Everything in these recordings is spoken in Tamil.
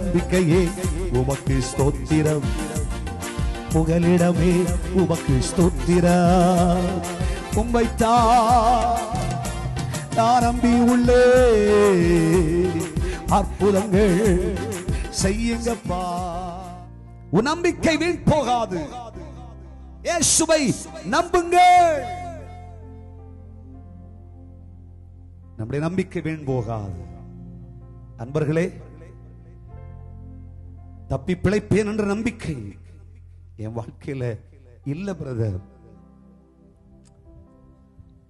நம்பிக்கையே உமக்கு ஸ்தோத்திரம். புகலிடமே உமக்கு ஸ்தோத்திரம். உம்மை நான் நம்பி உள்ளே. அற்புதங்கள் செய்யுங்கப்பா. உன் நம்பிக்கை வீண் போகாது. இயேசுவை நம்புங்கள். நம்முடைய நம்பிக்கை வீண் போகாது. அன்பர்களே தப்பி பிழைப்பேன் என்ற நம்பிக்கை. என் வாழ்க்கையில இல்ல பிரதர்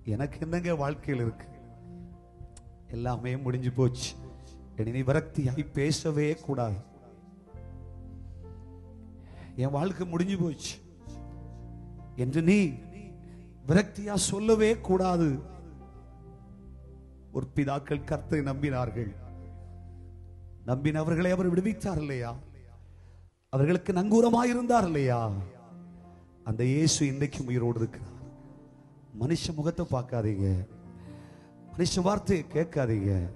எனக்கு என்னங்க வாழ்க்கையில் இருக்கு? எல்லாமே முடிஞ்சு போச்சு. இனி விரக்தியாய் பேசவே கூடாது. என் வாழ்க்கை முடிஞ்சு போச்சு. என்று நீ விரக்தியா சொல்லவே கூடாது. ஒரு பிதாக்கள் கர்த்தரை நம்பினார்கள். நம்பினவர்களை அவர் விடுவித்தார் இல்லையா? அவர்களுக்கு நங்கூரமாயிருந்தார் இல்லையா அந்த இயேசு இன்றைக்கும் உயிரோடு இருக்கிறார். மனுஷ முகத்தை பார்க்காதீங்க. மனுஷ வார்த்தையை கேட்காதீங்க.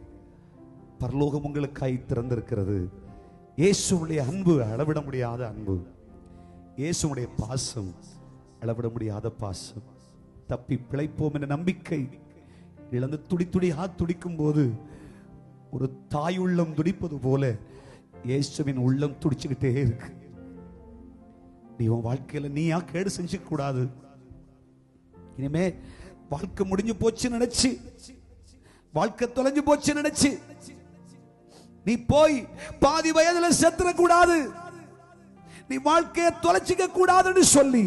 பரலோகம் உங்களுக்காய் திறந்திருக்கிறது. இயேசுடைய அன்பு அளவிட முடியாத அன்பு. இயேசுடைய பாசம் அளவிட முடியாத பாசம். தப்பி பிழைப்போம் என்ற நம்பிக்கை. இழந்து துடி துடியா துடிக்கும் போது ஒரு தாயுள்ளம் துடிப்பது போல இயேசுவின் உள்ளம் துடிச்சுக்கிட்டே இருக்கு. நீ உன் வாழ்க்கையில நீயா கேடு செஞ்சுக்க கூடாது இனிமே வாழ்க்கை முடிஞ்சு போச்சு நினைச்சு. வாழ்க்கை தொலைஞ்சு போச்சு நினைச்சு. நீ போய் பாதி வயதுல செத்துற கூடாது நீ வாழ்க்கையை தொலைச்சிக்க கூடாதுன்னு சொல்லி.